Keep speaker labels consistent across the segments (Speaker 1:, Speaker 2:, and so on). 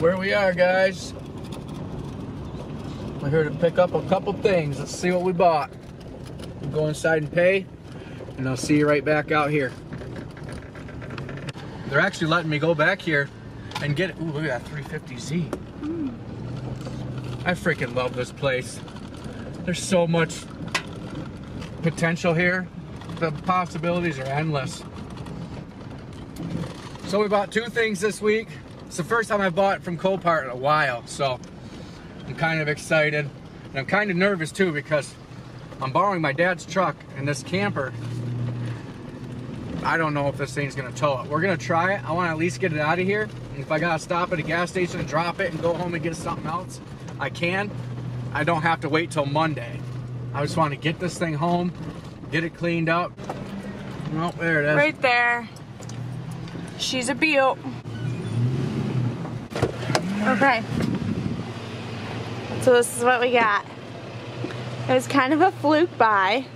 Speaker 1: where we are, guys. We're here to pick up a couple things. Let's see what we bought. We'll go inside and pay, and I'll see you right back out here. They're actually letting me go back here and get, ooh, look at that 350Z. I freaking love this place. There's so much potential here. The possibilities are endless. So we bought two things this week. It's the first time I've bought from Copart in a while, so I'm kind of excited. And I'm kind of nervous too because I'm borrowing my dad's truck and this camper. I don't know if this thing's gonna tow it. We're gonna try it. I wanna at least get it out of here. And if I gotta stop at a gas station and drop it and go home and get something else, I can. I don't have to wait till Monday. I just want to get this thing home, get it cleaned up. Oh, there it is.
Speaker 2: Right there. She's a beaut. Okay. So this is what we got. It was kind of a fluke buy.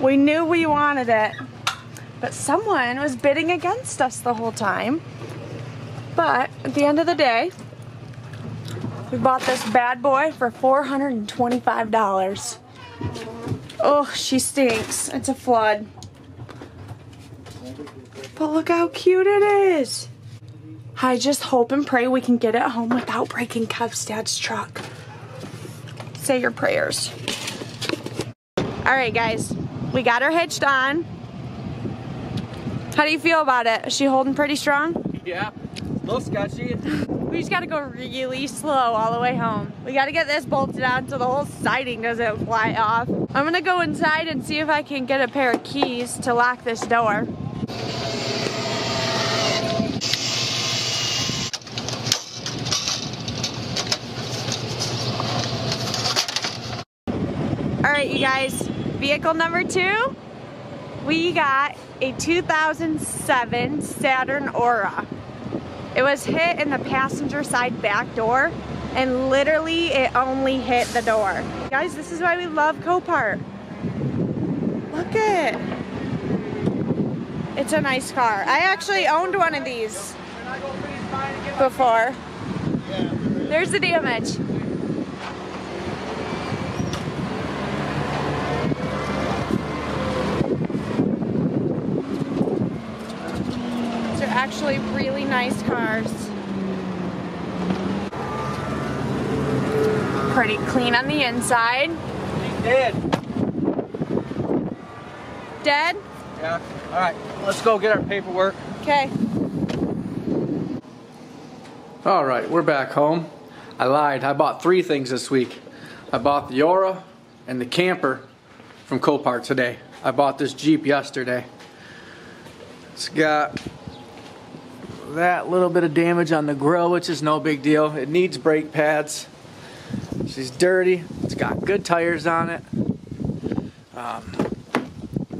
Speaker 2: We knew we wanted it, but someone was bidding against us the whole time. But at the end of the day, we bought this bad boy for $425. Oh, she stinks. It's a flood. But look how cute it is. I just hope and pray we can get it home without breaking Cub's dad's truck. Say your prayers. All right, guys. We got her hitched on. How do you feel about it? Is she holding pretty strong?
Speaker 1: Yeah, a little sketchy.
Speaker 2: We just gotta go really slow all the way home. We gotta get this bolted on so the whole siding doesn't fly off. I'm gonna go inside and see if I can get a pair of keys to lock this door. You guys, vehicle number two, we got a 2007 Saturn Aura. It was hit in the passenger side back door and literally it only hit the door. Guys, this is why we love Copart. Look at it. It's a nice car. I actually owned one of these before. There's the damage. These are actually really nice cars. Pretty clean on the inside.
Speaker 1: He's dead.
Speaker 2: Dead?
Speaker 1: Yeah. All right, let's go get our paperwork.
Speaker 2: Okay.
Speaker 1: All right, we're back home. I lied. I bought three things this week. I bought the Aura and the camper from Copart today. I bought this Jeep yesterday. It's got that little bit of damage on the grill, which is no big deal. It needs brake pads. She's dirty. It's got good tires on it. Um,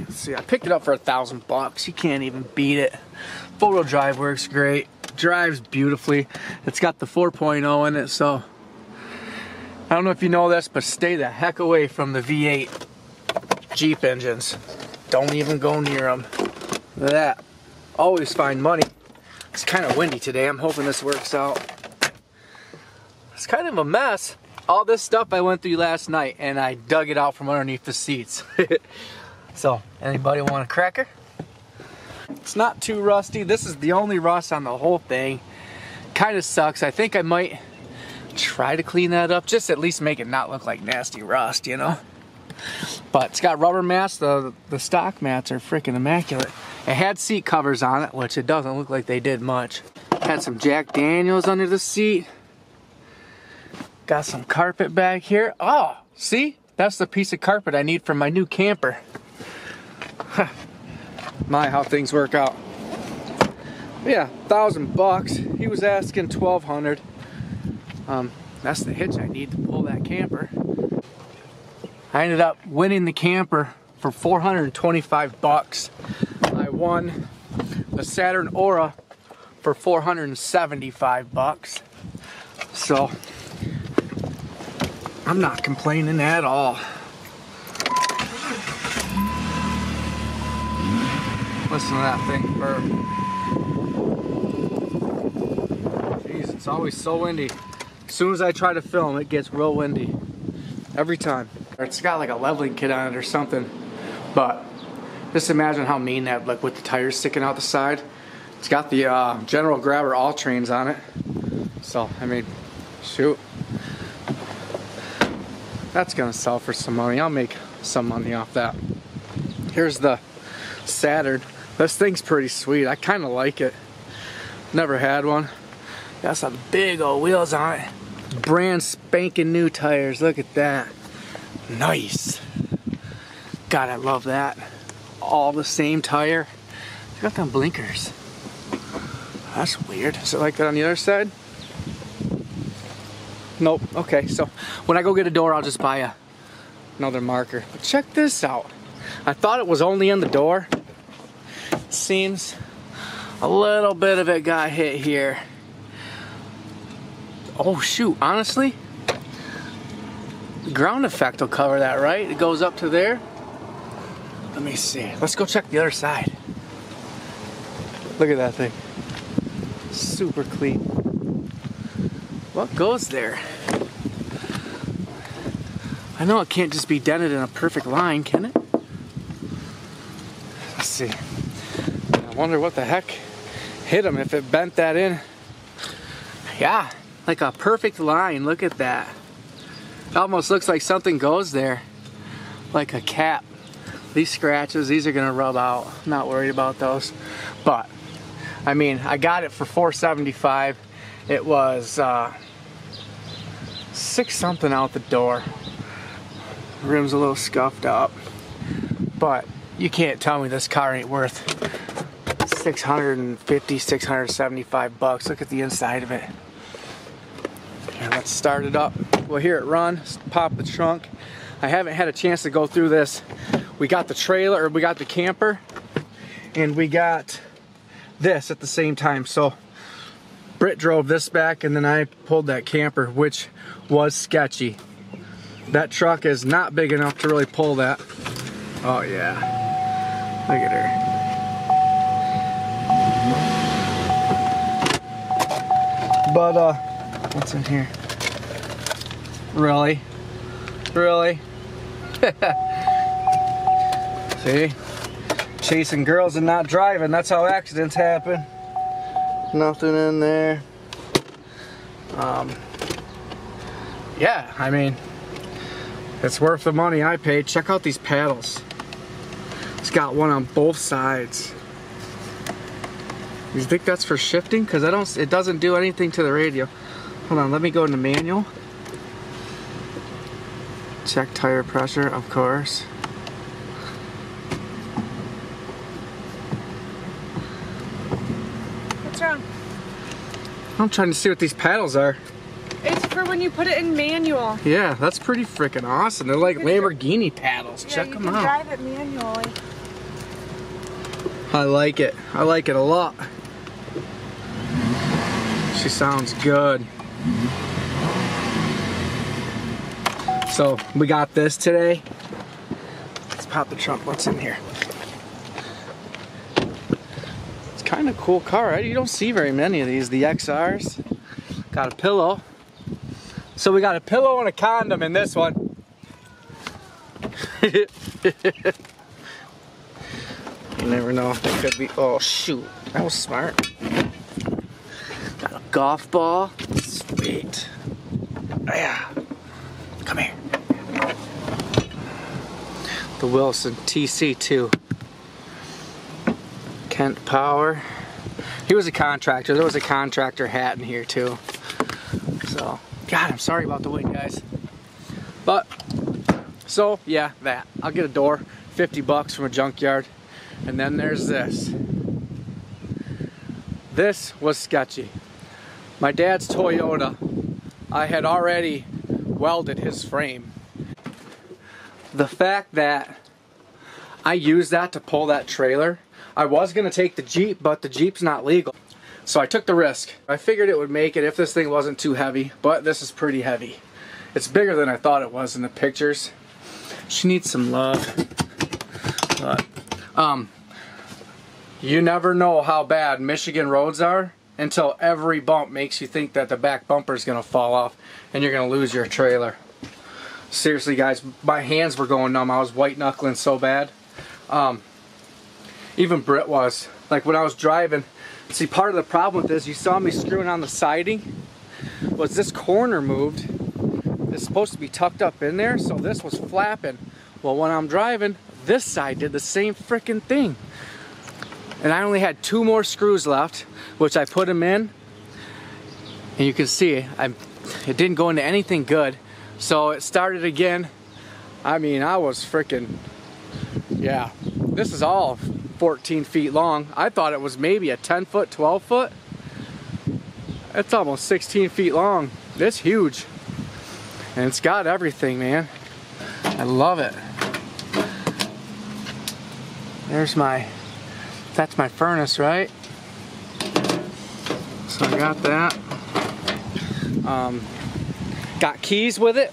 Speaker 1: see, I picked it up for a thousand bucks. You can't even beat it. Four wheel drive works great. Drives beautifully. It's got the 4.0 in it, so I don't know if you know this, but stay the heck away from the V8 Jeep engines. Don't even go near them. That. Always find money. It's kind of windy today. I'm hoping this works out. It's kind of a mess. All this stuff I went through last night and I dug it out from underneath the seats. so, anybody want a cracker? It's not too rusty. This is the only rust on the whole thing. Kind of sucks. I think I might try to clean that up. Just at least make it not look like nasty rust, you know? But it's got rubber mats. The, the stock mats are freaking immaculate. It had seat covers on it, which it doesn't look like they did much. Had some Jack Daniels under the seat. Got some carpet back here. Oh, see? That's the piece of carpet I need for my new camper. My, how things work out. Yeah, thousand bucks. He was asking twelve hundred. Um, that's the hitch I need to pull that camper. I ended up winning the camper for 425 bucks. I won the Saturn Aura for 475 bucks. So I'm not complaining at all. Listen to that thing burp. Jeez, it's always so windy. As soon as I try to film, it gets real windy. Every time. It's got like a leveling kit on it or something. Just imagine how mean that look with the tires sticking out the side. It's got the uh, General Grabber all terrains on it. So, I mean, shoot. That's gonna sell for some money. I'll make some money off that. Here's the Saturn. This thing's pretty sweet. I kind of like it. Never had one. Got some big old wheels on it. Brand spanking new tires. Look at that. Nice. God, I love that. All the same tire. Got them blinkers. That's weird. Is it like that on the other side? Nope. Okay, so when I go get a door, I'll just buy a another marker. But check this out. I thought it was only in the door. Seems a little bit of it got hit here. Oh shoot, honestly, ground effect will cover that, right? It goes up to there. Let me see. Let's go check the other side. Look at that thing. Super clean. What goes there? I know it can't just be dented in a perfect line, can it? Let's see. I wonder what the heck hit him if it bent that in. Yeah, like a perfect line. Look at that. It almost looks like something goes there. Like a cap. These scratches, these are gonna rub out. Not worried about those. But, I mean, I got it for 475. It was uh, six something out the door. Rim's a little scuffed up. But you can't tell me this car ain't worth 650, 675 bucks. Look at the inside of it. Here, let's start it up. We'll hear it run, pop the trunk. I haven't had a chance to go through this. We got the trailer, or we got the camper, and we got this at the same time. So Britt drove this back and then I pulled that camper, which was sketchy. That truck is not big enough to really pull that. Oh yeah, look at her. But uh, what's in here? Really? Really? See? Chasing girls and not driving, that's how accidents happen. Nothing in there. Um, yeah, I mean, it's worth the money I paid. Check out these paddles. It's got one on both sides. You think that's for shifting? Because I don't. It doesn't do anything to the radio. Hold on. Let me go into manual. Check tire pressure, of course.
Speaker 2: What's wrong?
Speaker 1: I'm trying to see what these paddles are.
Speaker 2: It's for when you put it in manual.
Speaker 1: Yeah, that's pretty freaking awesome. They're like Lamborghini paddles.
Speaker 2: Yeah,
Speaker 1: Check them out.
Speaker 2: drive it manually.
Speaker 1: I like it. I like it a lot. She sounds good. So we got this today. Let's pop the trunk. What's in here? It's kind of cool car. Right? You don't see very many of these. The XRs. Got a pillow. So we got a pillow and a condom in this one. You never know. It could be. Oh shoot, that was smart. Got a golf ball. Sweet. Yeah. Come here. The Wilson TC2. Kent Power. He was a contractor. There was a contractor hat in here too. So, God, I'm sorry about the wind, guys. But, so yeah, that. I'll get a door, 50 bucks from a junkyard. And then there's this. This was sketchy. My dad's Toyota. I had already welded his frame. The fact that I used that to pull that trailer, I was going to take the Jeep, but the Jeep's not legal. So I took the risk. I figured it would make it if this thing wasn't too heavy, but this is pretty heavy. It's bigger than I thought it was in the pictures. She needs some love. But, um, you never know how bad Michigan roads are until every bump makes you think that the back bumper is going to fall off and you're going to lose your trailer. Seriously, guys, my hands were going numb. I was white knuckling so bad. Um, even Britt was. Like when I was driving, see, part of the problem with this, you saw me screwing on the siding, was this corner moved. It's supposed to be tucked up in there, so this was flapping. Well, when I'm driving, this side did the same freaking thing. And I only had two more screws left, which I put them in. And you can see, I, it didn't go into anything good. So it started again. I mean, I was freaking, yeah. This is all 14 feet long. I thought it was maybe a 10 foot, 12 foot. It's almost 16 feet long. It's huge. And it's got everything, man. I love it. There's my, that's my furnace, right? So I got that. Um, got keys with it.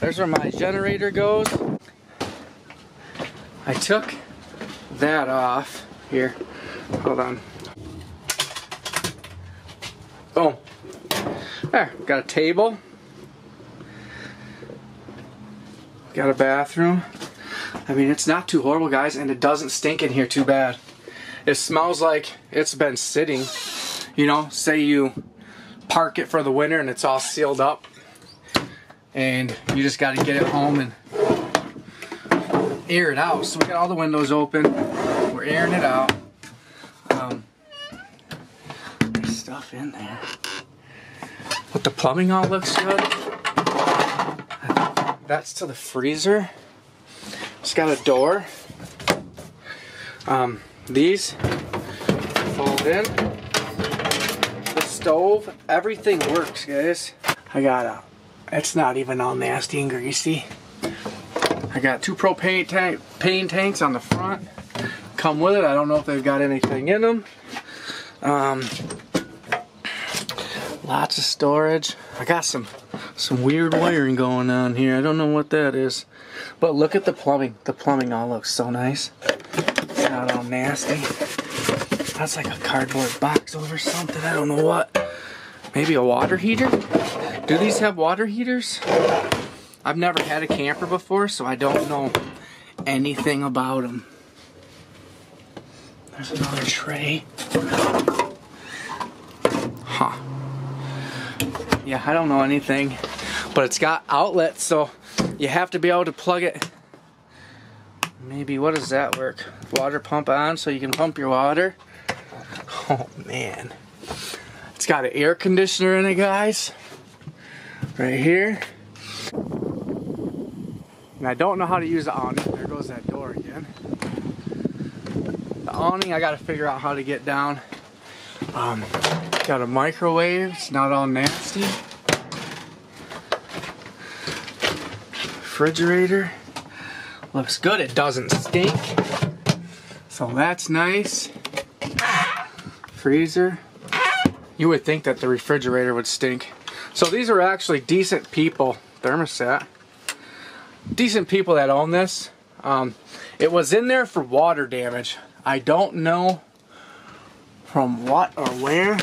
Speaker 1: There's where my generator goes. I took that off. Here, hold on. Boom. There, got a table. Got a bathroom. I mean, it's not too horrible, guys, and it doesn't stink in here too bad. It smells like it's been sitting. You know, say you park it for the winter and it's all sealed up, and you just got to get it home and air it out. So we got all the windows open. We're airing it out. Um, there's stuff in there. But the plumbing all looks good. That's to the freezer. It's got a door. Um, these fold in. The stove, everything works, guys. I got a, it's not even all nasty and greasy. I got two propane tank, pain tanks on the front. Come with it. I don't know if they've got anything in them. Um, lots of storage. I got some some weird wiring going on here. I don't know what that is. But look at the plumbing. The plumbing all looks so nice. Not all nasty. That's like a cardboard box over something. I don't know what. Maybe a water heater? Do these have water heaters? I've never had a camper before, so I don't know anything about them. There's another tray. Huh. Yeah, I don't know anything, but it's got outlets, so you have to be able to plug it. Maybe, what does that work? Water pump on so you can pump your water. Oh man. It's got an air conditioner in it, guys. Right here. And I don't know how to use the awning. There goes that door again. The awning, I gotta figure out how to get down. Um, got a microwave, it's not all nasty. Refrigerator, looks good, it doesn't stink. So that's nice. Freezer. You would think that the refrigerator would stink. So these are actually decent people. Thermostat decent people that own this. Um, it was in there for water damage. I don't know from what or where.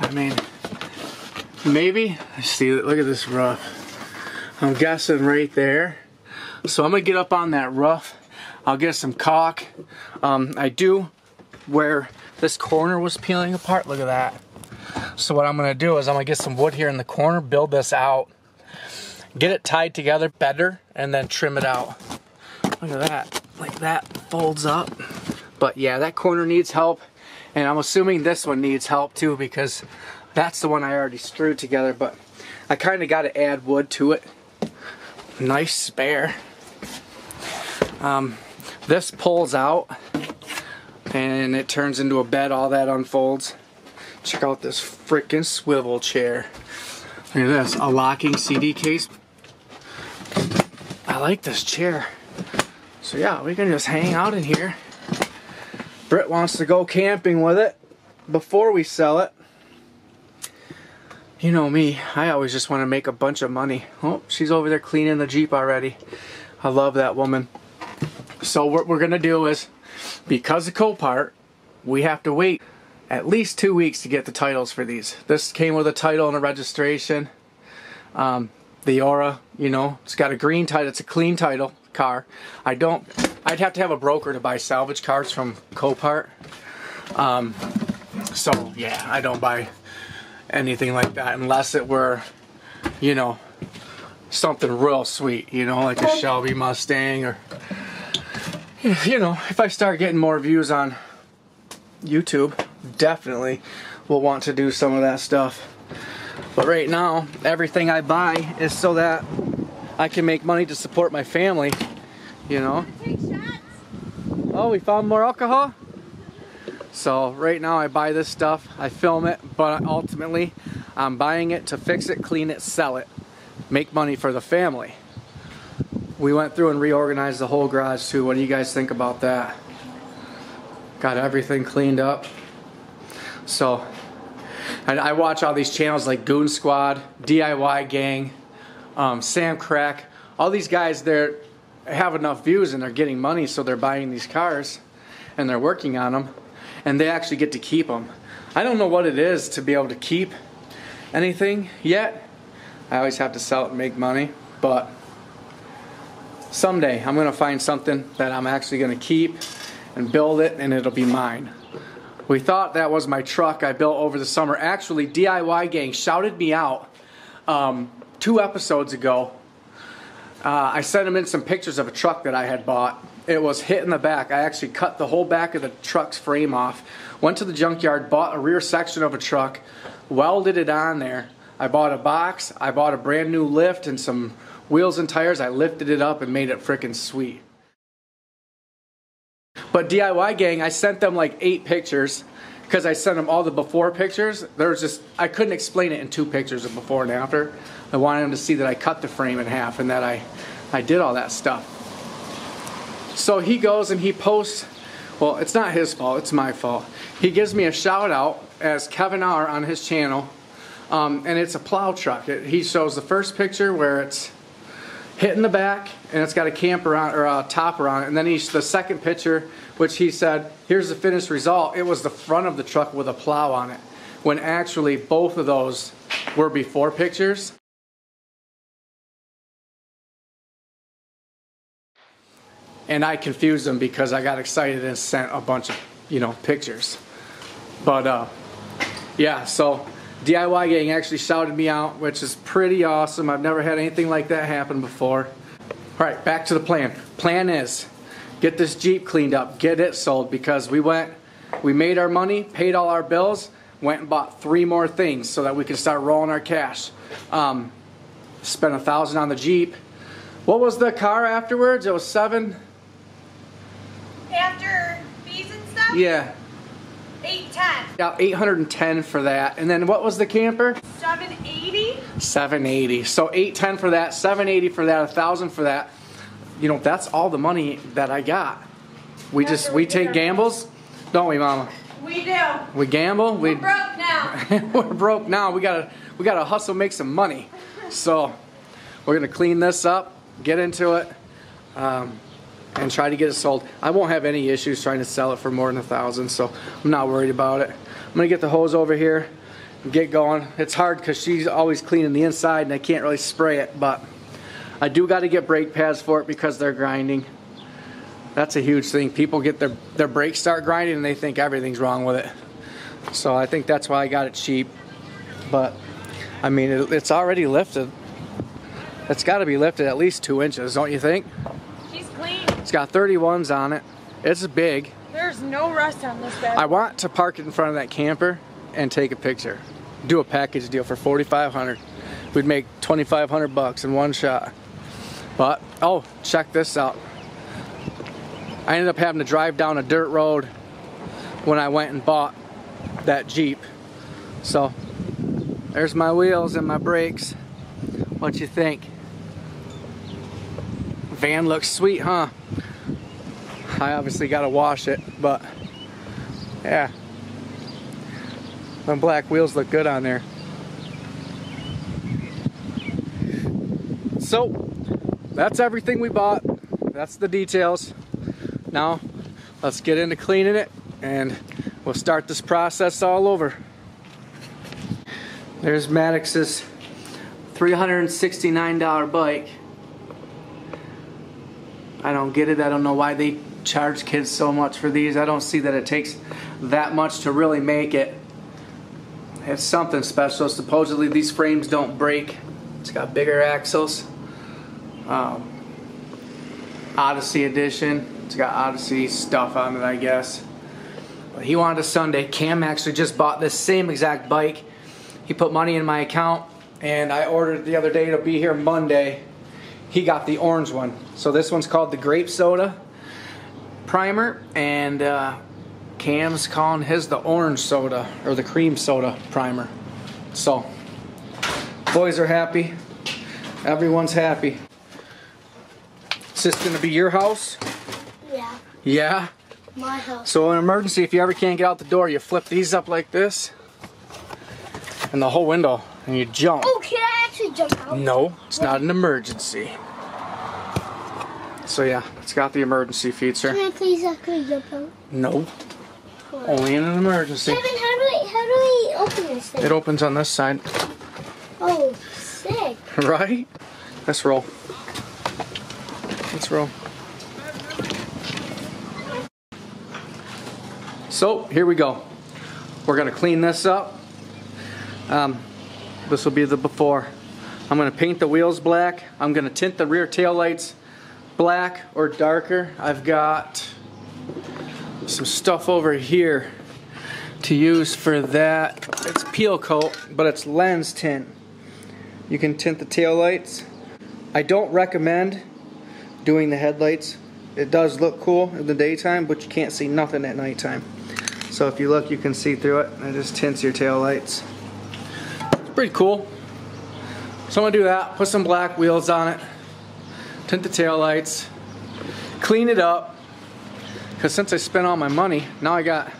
Speaker 1: I mean, maybe. See, look at this rough. I'm guessing right there. So I'm gonna get up on that rough. I'll get some caulk. Um, I do where this corner was peeling apart. Look at that. So what I'm gonna do is I'm gonna get some wood here in the corner, build this out, get it tied together better and then trim it out. Look at that, like that folds up. But yeah, that corner needs help. And I'm assuming this one needs help too because that's the one I already screwed together. But I kind of got to add wood to it. Nice spare. Um, this pulls out and it turns into a bed. All that unfolds. Check out this freaking swivel chair. Look at this, a locking CD case I like this chair. So yeah, we can just hang out in here. Britt wants to go camping with it before we sell it. You know me, I always just want to make a bunch of money. Oh, she's over there cleaning the Jeep already. I love that woman. So what we're going to do is, because of Copart, we have to wait at least two weeks to get the titles for these. This came with a title and a registration. Um, the Aura, you know, it's got a green title. It's a clean title car. I don't. I'd have to have a broker to buy salvage cars from Copart. Um, so yeah, I don't buy anything like that unless it were, you know, something real sweet. You know, like a Shelby Mustang or, you know, if I start getting more views on YouTube, definitely will want to do some of that stuff. But right now, everything I buy is so that I can make money to support my family, you know. Oh, we found more alcohol? So right now I buy this stuff, I film it, but ultimately I'm buying it to fix it, clean it, sell it, make money for the family. We went through and reorganized the whole garage too. What do you guys think about that? Got everything cleaned up. So, and I watch all these channels like Goonzquad, DIY Gang, um, Samcrac. All these guys, they have enough views and they're getting money, so they're buying these cars and they're working on them, and they actually get to keep them. I don't know what it is to be able to keep anything yet. I always have to sell it and make money, but someday I'm gonna find something that I'm actually gonna keep and build it, and it'll be mine. We thought that was my truck I built over the summer. Actually, DIY Gang shouted me out um, two episodes ago. Uh, I sent them in some pictures of a truck that I had bought. It was hit in the back. I actually cut the whole back of the truck's frame off. Went to the junkyard, bought a rear section of a truck, welded it on there. I bought a box. I bought a brand new lift and some wheels and tires. I lifted it up and made it freaking sweet. But DIY Gang, I sent them like eight pictures because I sent them all the before pictures. There was just, I couldn't explain it in two pictures of before and after. I wanted them to see that I cut the frame in half and that I, I did all that stuff. So he goes and he posts, well, it's not his fault, it's my fault. He gives me a shout out as Kevin R on his channel, um, and it's a plow truck. It, he shows the first picture where it's hitting the back and it's got a camper on or a topper on it. And then he's the second picture which he said here's the finished result. It was the front of the truck with a plow on it when actually both of those were before pictures. And I confused them because I got excited and sent a bunch of you know pictures. But uh yeah so DIY Gang actually shouted me out, which is pretty awesome. I've never had anything like that happen before. All right, back to the plan. Plan is get this Jeep cleaned up, get it sold because we went, we made our money, paid all our bills, went and bought three more things so that we can start rolling our cash. Um, spent a thousand on the Jeep. What was the car afterwards? It was seven.
Speaker 2: After fees and stuff?
Speaker 1: Yeah,
Speaker 2: 810.
Speaker 1: got 810 for that. And then what was the camper?
Speaker 2: 780?
Speaker 1: 780. So 810 for that, 780 for that, 1000 for that. You know, that's all the money that I got. We
Speaker 2: After
Speaker 1: just
Speaker 2: we
Speaker 1: we take gambles, don't we, mama?
Speaker 2: We do.
Speaker 1: We gamble.
Speaker 2: We're
Speaker 1: We
Speaker 2: broke now.
Speaker 1: we're broke now. We gotta we gotta hustle, make some money. So we're gonna clean this up, get into it, um, and try to get it sold. I won't have any issues trying to sell it for more than a thousand, so I'm not worried about it. I'm gonna get the hose over here get going. It's hard because she's always cleaning the inside and I can't really spray it, but I do got to get brake pads for it because they're grinding. That's a huge thing. People get their their brakes start grinding and they think everything's wrong with it. So I think that's why I got it cheap. But I mean, it, it's already lifted. It's got to be lifted at least two inches, don't you think? It's got 31s on it. It's big.
Speaker 2: There's no rust on this bed.
Speaker 1: I want to park it in front of that camper and take a picture. Do a package deal for 4500 We'd make 2500 bucks in one shot. But, oh, check this out. I ended up having to drive down a dirt road when I went and bought that Jeep. So, there's my wheels and my brakes. What you think? Van looks sweet, huh? I obviously got to wash it, but yeah. Them black wheels look good on there. So, that's everything we bought. That's the details. Now, let's get into cleaning it and we'll start this process all over. There's Maddox's $369 bike. I don't get it. I don't know why they charge kids so much for these. I don't see that it takes that much to really make it. It's something special. Supposedly these frames don't break. It's got bigger axles. Um, Odyssey edition. It's got Odyssey stuff on it, I guess. But he wanted a Sunday. Cam actually just bought this same exact bike. He put money in my account, and I ordered the other day. It'll be here Monday. He got the orange one. So this one's called the Grape Soda Primer, and uh, Cam's calling his the orange soda or the cream soda primer. So, boys are happy. Everyone's happy. Is this gonna be your house?
Speaker 3: Yeah,
Speaker 1: Yeah?
Speaker 3: my house.
Speaker 1: So in an emergency, if you ever can't get out the door, you flip these up like this and the whole window and you jump.
Speaker 3: Oh, jump out?
Speaker 1: No, it's not an emergency. So yeah, it's got the emergency feature.
Speaker 3: Can I please actually jump out?
Speaker 1: No, only in an emergency.
Speaker 3: Kevin, how do I how do I open this thing?
Speaker 1: It opens on this side,
Speaker 3: oh, sick.
Speaker 1: right? Let's roll. Let's roll. So here we go. We're gonna clean this up. Um, this will be the before. I'm gonna paint the wheels black. I'm gonna tint the rear tail lights black or darker. I've got some stuff over here to use for that. It's peel coat, but it's lens tint. You can tint the tail lights. I don't recommend doing the headlights. It does look cool in the daytime, but you can't see nothing at nighttime. So if you look, you can see through it. It just tints your tail lights. It's pretty cool. So I'm gonna do that. Put some black wheels on it. Tint the tail lights. Clean it up. Because since I spent all my money, now I got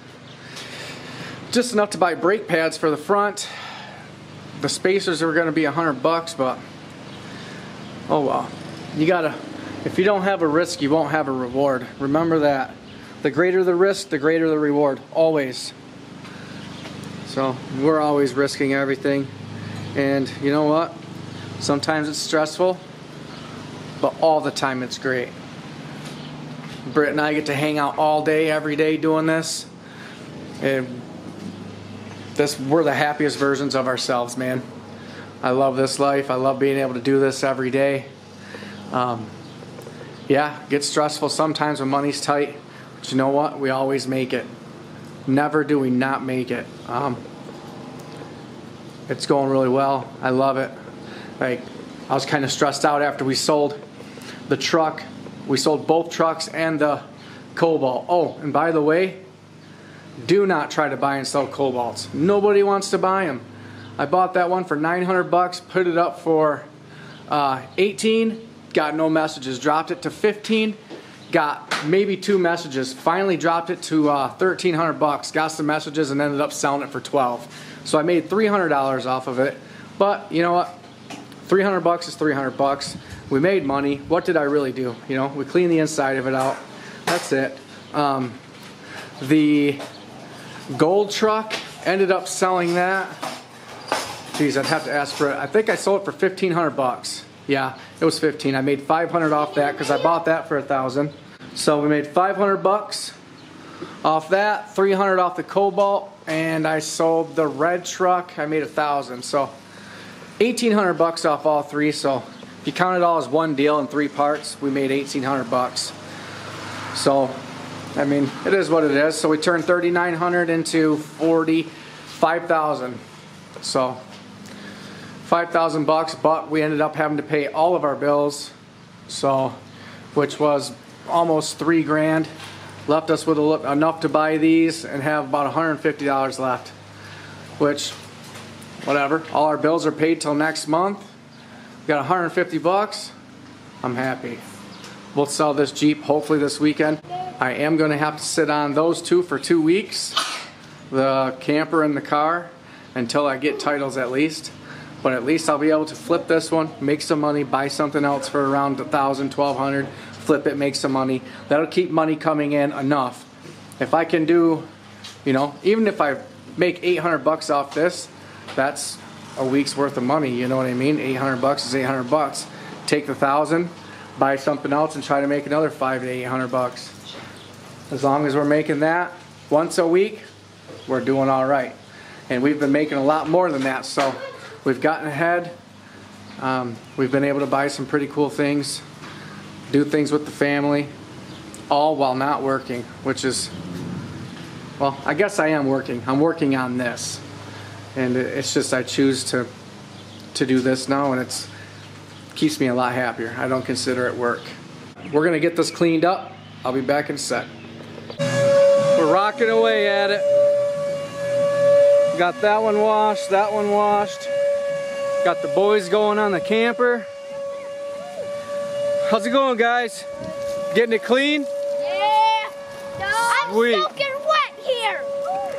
Speaker 1: just enough to buy brake pads for the front. The spacers are gonna be a hundred bucks, but oh well. You gotta, if you don't have a risk, you won't have a reward. Remember that. The greater the risk, the greater the reward. Always. So we're always risking everything. And you know what? Sometimes it's stressful, but all the time it's great. Britt and I get to hang out all day, every day doing this. And this we're the happiest versions of ourselves, man. I love this life. I love being able to do this every day. Um, yeah, gets stressful sometimes when money's tight, but you know what? We always make it. Never do we not make it. Um, it's going really well. I love it. Like I was kind of stressed out after we sold the truck. We sold both trucks and the Cobalt. Oh, and by the way, do not try to buy and sell Cobalts. Nobody wants to buy them. I bought that one for 900 bucks, put it up for uh, 18, got no messages. Dropped it to 15, got maybe two messages. Finally dropped it to uh, 1300 bucks, got some messages, and ended up selling it for 12. So I made $300 off of it. But you know what? 300 bucks is 300 bucks. We made money. What did I really do? You know, we cleaned the inside of it out. That's it. Um, the gold truck ended up selling that. Geez, I'd have to ask for it. I think I sold it for 1500 bucks. Yeah, it was 15. I made 500 off that because I bought that for a thousand. So we made 500 bucks off that, 300 off the Cobalt, and I sold the red truck. I made a thousand. So 1800 bucks off all three. So if you count it all as one deal in three parts, we made 1800 bucks. So, I mean, it is what it is. So we turned 3900 into 45,000. So 5,000 bucks, but we ended up having to pay all of our bills. So, which was almost three grand. Left us with enough to buy these and have about $150 left. Which, whatever. All our bills are paid till next month. We got 150 bucks. I'm happy. We'll sell this Jeep hopefully this weekend. I am going to have to sit on those two for two weeks, the camper and the car, until I get titles at least. But at least I'll be able to flip this one, make some money, buy something else for around a thousand, twelve hundred, flip it, make some money. That'll keep money coming in enough. If I can do You know, even if I make 800 bucks off this, that's a week's worth of money. You know what I mean? 800 bucks is 800 bucks. Take the thousand, buy something else, and try to make another five to 800 bucks. As long as we're making that once a week, we're doing all right. And we've been making a lot more than that, so we've gotten ahead. Um, we've been able to buy some pretty cool things, do things with the family, all while not working, which is, well, I guess I am working. I'm working on this. And it's just I choose to to do this now and it's keeps me a lot happier. I don't consider it work. We're gonna get this cleaned up. I'll be back in a sec. We're rocking away at it. Got that one washed, that one washed. Got the boys going on the camper. How's it going, guys? Getting it clean?
Speaker 3: Yeah. I'm soaking wet here.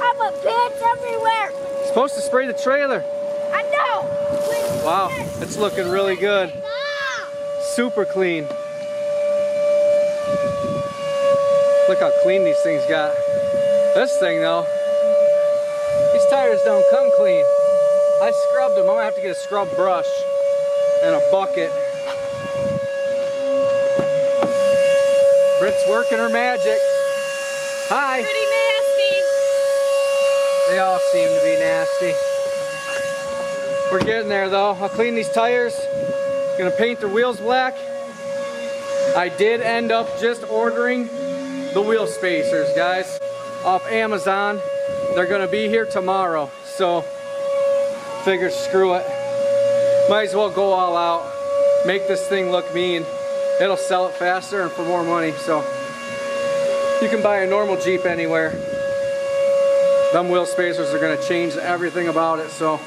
Speaker 3: I'm a pants everywhere.
Speaker 1: Supposed to spray the trailer.
Speaker 3: I know.
Speaker 1: Wow, it's looking really good. Super clean. Look how clean these things got. This thing though, these tires don't come clean. I scrubbed them. I'm gonna have to get a scrub brush and a bucket. Britt's working her magic. Hi. They all seem to be nasty. We're getting there though. I'll clean these tires. Gonna paint the wheels black. I did end up just ordering the wheel spacers, guys, off Amazon. They're gonna be here tomorrow. So figure screw it. Might as well go all out. Make this thing look mean. It'll sell it faster and for more money. So you can buy a normal Jeep anywhere them wheel spacers are going to change everything about it so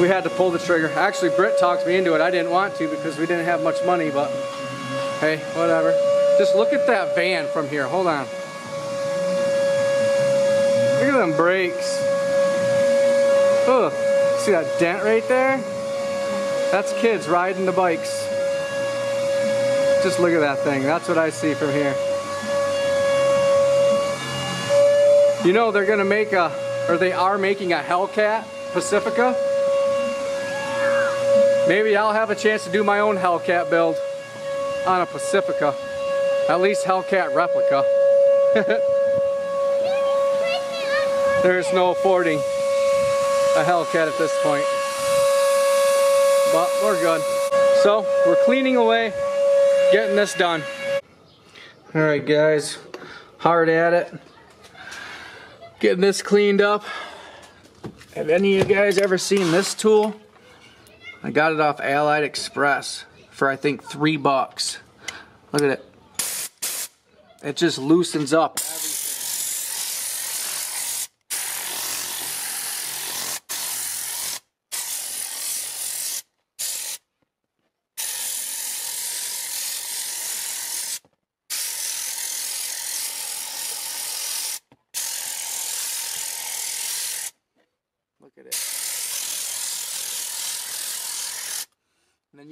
Speaker 1: we had to pull the trigger. Actually Britt talked me into it. I didn't want to because we didn't have much money but hey whatever. Just look at that van from here. Hold on. Look at them brakes. Ugh. see that dent right there? That's kids riding the bikes. Just look at that thing. That's what I see from here You know they're gonna make a, or they are making a Hellcat Pacifica. Maybe I'll have a chance to do my own Hellcat build on a Pacifica. At least Hellcat replica. There's no affording a Hellcat at this point. But we're good. So we're cleaning away, getting this done. All right guys, hard at it getting this cleaned up. Have any of you guys ever seen this tool? I got it off AliExpress for I think three bucks. Look at it. It just loosens up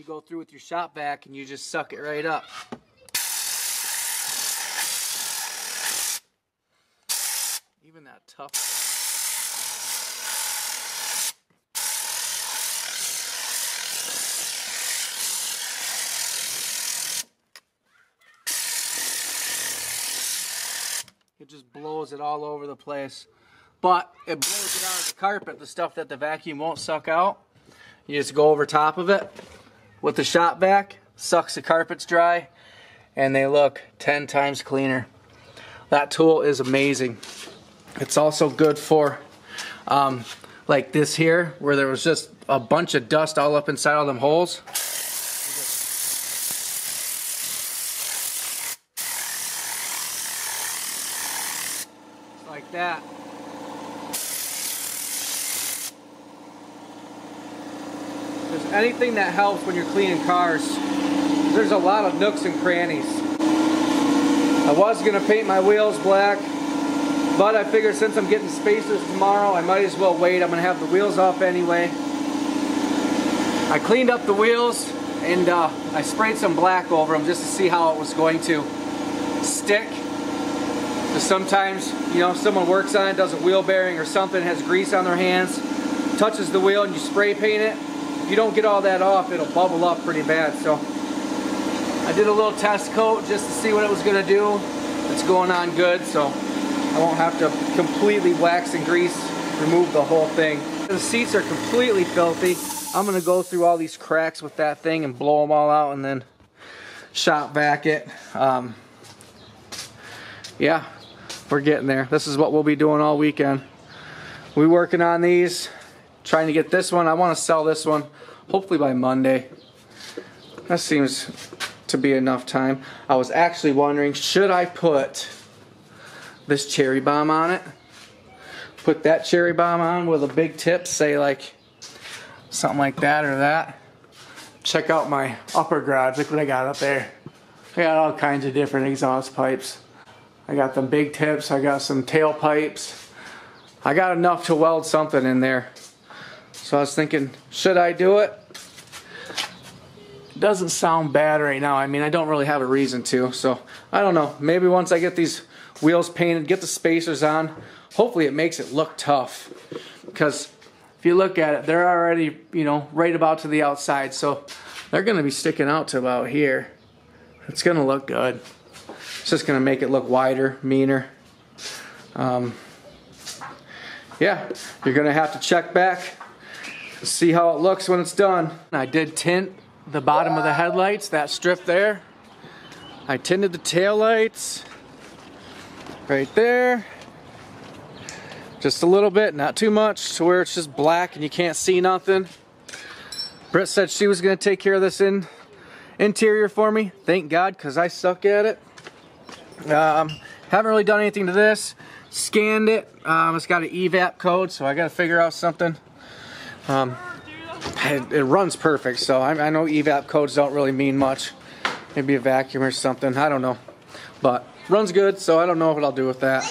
Speaker 1: you go through with your shop vac and you just suck it right up. Even that tough. It just blows it all over the place. But it blows it out of the carpet, the stuff that the vacuum won't suck out. You just go over top of it with the shop vac, sucks the carpets dry, and they look 10 times cleaner. That tool is amazing. It's also good for um, like this here, where there was just a bunch of dust all up inside all them holes. Like that. Anything that helps when you're cleaning cars. There's a lot of nooks and crannies. I was gonna paint my wheels black, but I figured since I'm getting spacers tomorrow, I might as well wait. I'm gonna have the wheels off anyway. I cleaned up the wheels and uh, I sprayed some black over them just to see how it was going to stick. Because sometimes, you know, someone works on it, does a wheel bearing or something, has grease on their hands, touches the wheel and you spray paint it. You don't get all that off, it'll bubble up pretty bad. So I did a little test coat just to see what it was gonna do. It's going on good, so I won't have to completely wax and grease, remove the whole thing. The seats are completely filthy. I'm gonna go through all these cracks with that thing and blow them all out and then shop vac it. Um, yeah, we're getting there. This is what we'll be doing all weekend. We working on these, trying to get this one. I want to sell this one, hopefully by Monday. That seems to be enough time. I was actually wondering, should I put this cherry bomb on it? Put that cherry bomb on with a big tip, say like something like that or that. Check out my upper garage. Look what I got up there. I got all kinds of different exhaust pipes. I got them big tips. I got some tailpipes. I got enough to weld something in there. So I was thinking, should I do it? Doesn't sound bad right now. I mean, I don't really have a reason to. So I don't know. Maybe once I get these wheels painted, get the spacers on, hopefully it makes it look tough. Because if you look at it, they're already, you know, right about to the outside. So they're going to be sticking out to about here. It's going to look good. It's just going to make it look wider, meaner. Um, yeah, you're going to have to check back, see how it looks when it's done. I did tint the bottom of the headlights, that strip there. I tinted the tail lights right there. Just a little bit, not too much, to where it's just black and you can't see nothing. Britt said she was going to take care of this in interior for me. Thank God, because I suck at it. Um, haven't really done anything to this. Scanned it. Um, it's got an EVAP code, so I got to figure out something. Um, it, it, runs perfect, so I, I know EVAP codes don't really mean much. Maybe a vacuum or something. I don't know. But runs good, so I don't know what I'll do with that.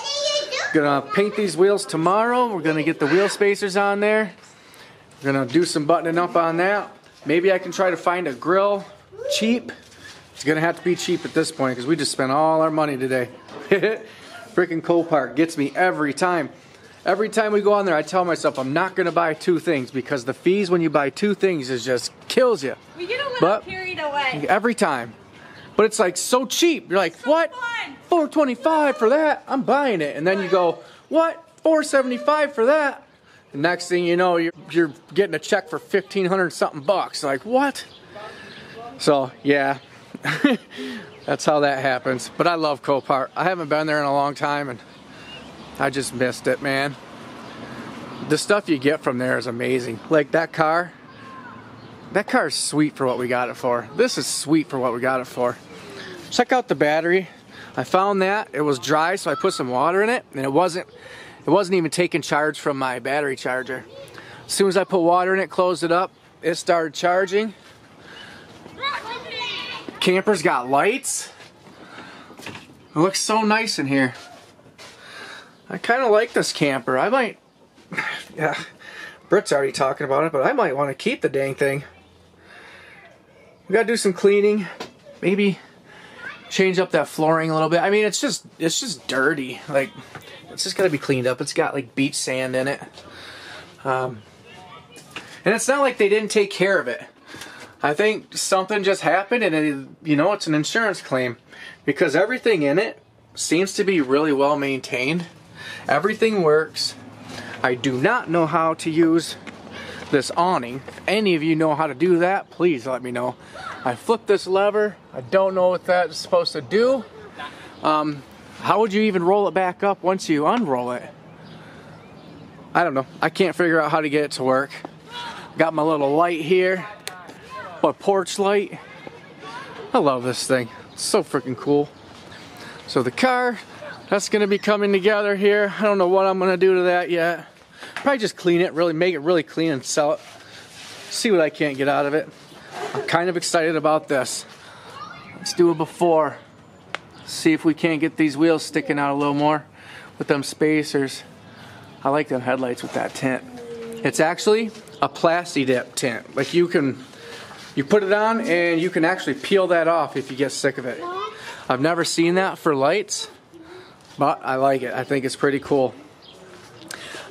Speaker 1: Gonna paint these wheels tomorrow. We're gonna get the wheel spacers on there. We're gonna do some buttoning up on that. Maybe I can try to find a grill cheap it's gonna have to be cheap at this point because we just spent all our money today. Freaking Copart gets me every time. Every time we go on there, I tell myself I'm not gonna buy two things because the fees when you buy two things is just kills you.
Speaker 2: We get a little
Speaker 1: but
Speaker 2: carried away.
Speaker 1: Every time. But it's like so cheap. You're like,
Speaker 2: so
Speaker 1: what?
Speaker 2: Fun.
Speaker 1: 425 for that? I'm buying it. And then you go, what? 475 for that? The next thing you know, you're, you're getting a check for 1500 something bucks. Like, what? So, yeah, that's how that happens. But I love Copart. I haven't been there in a long time and I just missed it, man. The stuff you get from there is amazing. Like that car, that car is sweet for what we got it for. This is sweet for what we got it for. Check out the battery. I found that it was dry, so I put some water in it, and it wasn't. It wasn't even taking charge from my battery charger. As soon as I put water in it, closed it up, it started charging. Camper's got lights. It looks so nice in here. I kind of like this camper. I might, yeah, Britt's already talking about it, but I might want to keep the dang thing. We gotta do some cleaning. Maybe change up that flooring a little bit. I mean, it's just, it's just dirty. Like, it's just gotta be cleaned up. It's got like beach sand in it. Um, and it's not like they didn't take care of it. I think something just happened and it, you know it's an insurance claim because everything in it seems to be really well maintained. Everything works. I do not know how to use this awning. If any of you know how to do that, please let me know. I flip this lever. I don't know what that's supposed to do. Um, how would you even roll it back up once you unroll it? I don't know. I can't figure out how to get it to work. Got my little light here. My porch light. I love this thing. It's so freaking cool. So the car, that's gonna be coming together here. I don't know what I'm gonna do to that yet. Probably just clean it, really make it really clean and sell it. See what I can't get out of it. I'm kind of excited about this. Let's do it before. See if we can't get these wheels sticking out a little more with them spacers. I like them headlights with that tint. It's actually a plasti dip tint. Like you can you put it on and you can actually peel that off if you get sick of it. I've never seen that for lights. But I like it. I think it's pretty cool.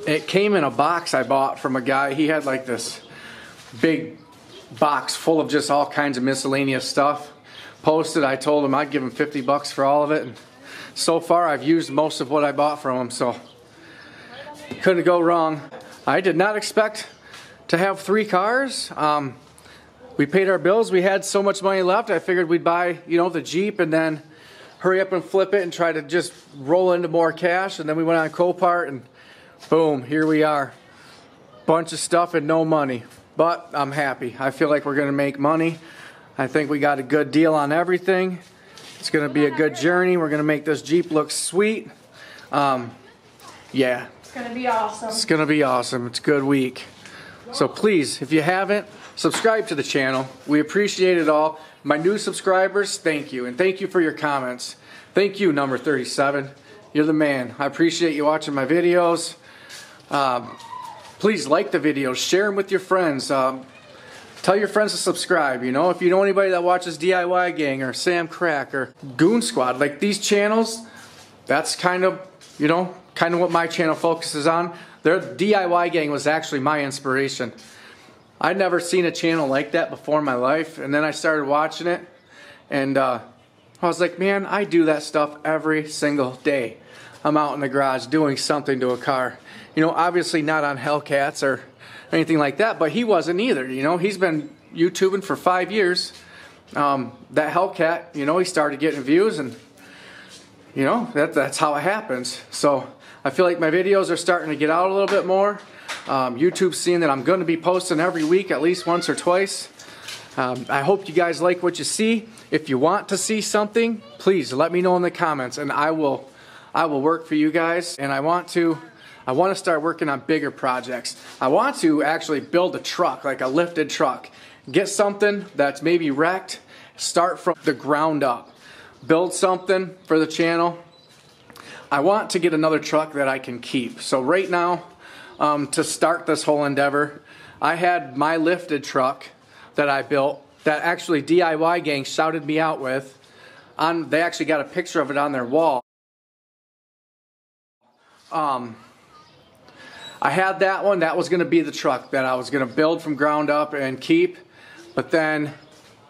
Speaker 1: It came in a box I bought from a guy. He had like this big box full of just all kinds of miscellaneous stuff. Posted, I told him I'd give him 50 bucks for all of it. And so far, I've used most of what I bought from him, so couldn't go wrong. I did not expect to have three cars. Um, we paid our bills. We had so much money left. I figured we'd buy, you know, the Jeep and then hurry up and flip it and try to just roll into more cash. And then we went on Copart and boom, here we are. Bunch of stuff and no money. But I'm happy. I feel like we're going to make money. I think we got a good deal on everything. It's going to be a good journey. We're going to make this Jeep look sweet. Um, yeah.
Speaker 2: It's gonna be awesome.
Speaker 1: It's going to be awesome. It's a good week. So please, if you haven't, subscribe to the channel. We appreciate it all. My new subscribers, thank you. And thank you for your comments. Thank you, number 37. You're the man. I appreciate you watching my videos. Um, please like the videos, share them with your friends. Um, tell your friends to subscribe. You know, if you know anybody that watches DIY Gang or Samcrac or Goonzquad, like these channels, that's kind of, you know, kind of what my channel focuses on. Their DIY Gang was actually my inspiration. I'd never seen a channel like that before in my life, and then I started watching it, and uh, I was like, man, I do that stuff every single day. I'm out in the garage doing something to a car. You know, obviously not on Hellcats or anything like that, but he wasn't either. You know, he's been YouTubing for five years. Um, that Hellcat, you know, he started getting views, and you know, that, that's how it happens. So I feel like my videos are starting to get out a little bit more. Um, YouTube's seeing that I'm going to be posting every week at least once or twice. Um, I hope you guys like what you see. If you want to see something, please let me know in the comments, and I will, I will work for you guys. And I want to, I want to start working on bigger projects. I want to actually build a truck, like a lifted truck. Get something that's maybe wrecked. Start from the ground up. Build something for the channel. I want to get another truck that I can keep. So right now, um, to start this whole endeavor, I had my lifted truck that I built that actually DIY gang shouted me out with. On they actually got a picture of it on their wall. Um, I had that one. That was going to be the truck that I was going to build from ground up and keep. But then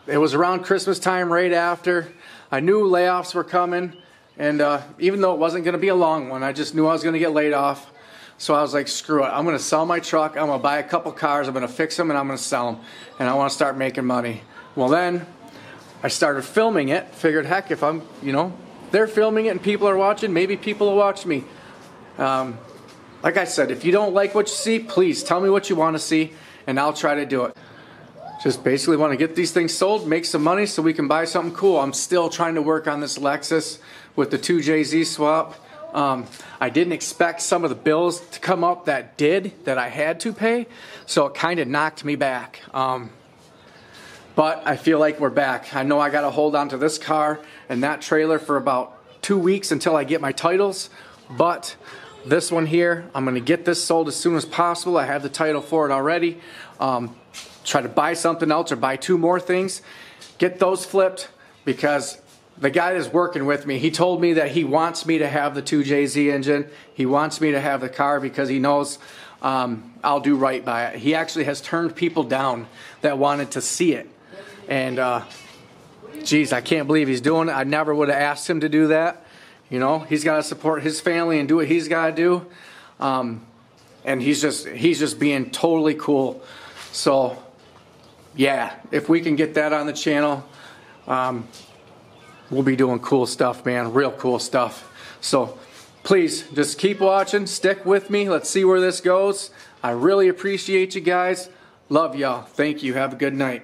Speaker 1: it was around Christmas time, right after. I knew layoffs were coming, and uh, even though it wasn't going to be a long one, I just knew I was going to get laid off. So I was like, screw it. I'm going to sell my truck. I'm going to buy a couple cars. I'm going to fix them and I'm going to sell them. And I want to start making money. Well, then I started filming it. Figured, heck, if I'm, you know, they're filming it and people are watching, maybe people will watch me. Um, like I said, if you don't like what you see, please tell me what you want to see and I'll try to do it. Just basically want to get these things sold, make some money so we can buy something cool. I'm still trying to work on this Lexus with the 2JZ swap. Um, I didn't expect some of the bills to come up that did, that I had to pay, so it kind of knocked me back. Um, but I feel like we're back. I know I got to hold on to this car and that trailer for about two weeks until I get my titles, but this one here, I'm going to get this sold as soon as possible. I have the title for it already. Um, try to buy something else or buy two more things. Get those flipped because the guy that's working with me, he told me that he wants me to have the 2JZ engine. He wants me to have the car because he knows um, I'll do right by it. He actually has turned people down that wanted to see it. And, uh, geez, I can't believe he's doing it. I never would have asked him to do that. You know, he's got to support his family and do what he's got to do. Um, and he's just he's just being totally cool. So, yeah, if we can get that on the channel, um, we'll be doing cool stuff, man. Real cool stuff. So please just keep watching. Stick with me. Let's see where this goes. I really appreciate you guys. Love y'all. Thank you. Have a good night.